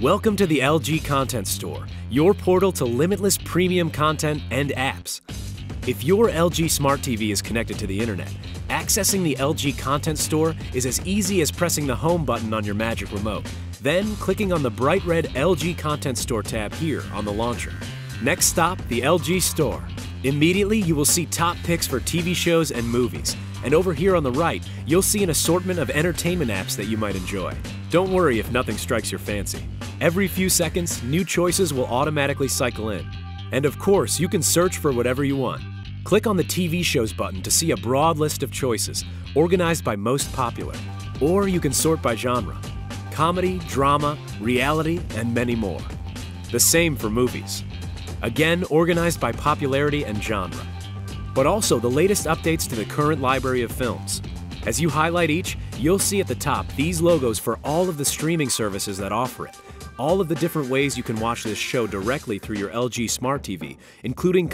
Welcome to the LG Content Store, your portal to limitless premium content and apps. If your LG Smart TV is connected to the internet, accessing the LG Content Store is as easy as pressing the home button on your Magic Remote, then clicking on the bright red LG Content Store tab here on the launcher. Next stop, the LG Store. Immediately, you will see top picks for TV shows and movies. And over here on the right, you'll see an assortment of entertainment apps that you might enjoy. Don't worry if nothing strikes your fancy. Every few seconds, new choices will automatically cycle in. And of course, you can search for whatever you want. Click on the TV shows button to see a broad list of choices, organized by most popular. Or you can sort by genre comedy, drama, reality, and many more. The same for movies. Again, organized by popularity and genre. But also the latest updates to the current library of films. As you highlight each, you'll see at the top these logos for all of the streaming services that offer it. All of the different ways you can watch this show directly through your LG Smart TV, including